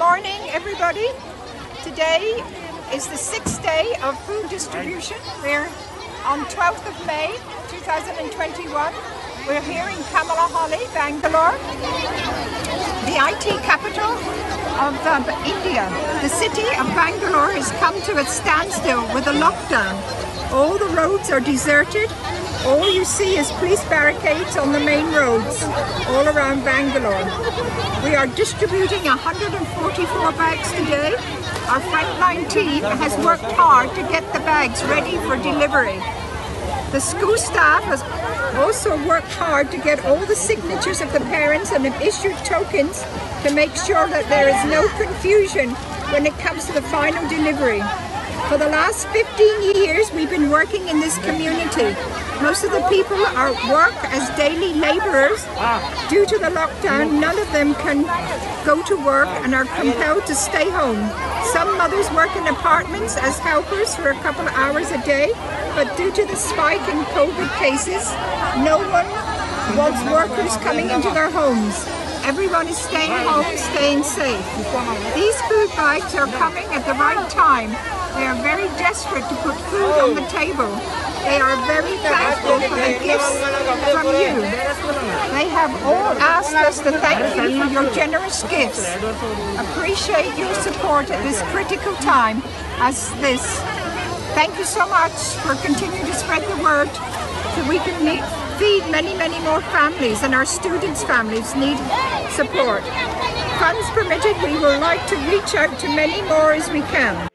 everybody. Today is the sixth day of food distribution. We're on 12th of May 2021. We're here in Kamalahali, Bangalore, the IT capital of um, India. The city of Bangalore has come to a standstill with a lockdown. All the roads are deserted. All you see is police barricades on the main roads all around Bangalore. We are distributing 144 bags today. Our frontline team has worked hard to get the bags ready for delivery. The school staff has also worked hard to get all the signatures of the parents and have issued tokens to make sure that there is no confusion when it comes to the final delivery. For the last 15 years, we've been working in this community. Most of the people are work as daily laborers. Due to the lockdown, none of them can go to work and are compelled to stay home. Some mothers work in apartments as helpers for a couple of hours a day, but due to the spike in COVID cases, no one wants workers coming into their homes. Everyone is staying home, staying safe. These food bags are coming at the right time. They are very desperate to put food on the table. They are very thankful for the gifts from you. They have all asked us to thank you for your generous gifts. Appreciate your support at this critical time as this. Thank you so much for continuing to spread the word so we can meet, feed many, many more families and our students' families need support. Funds permitted, we would like to reach out to many more as we can.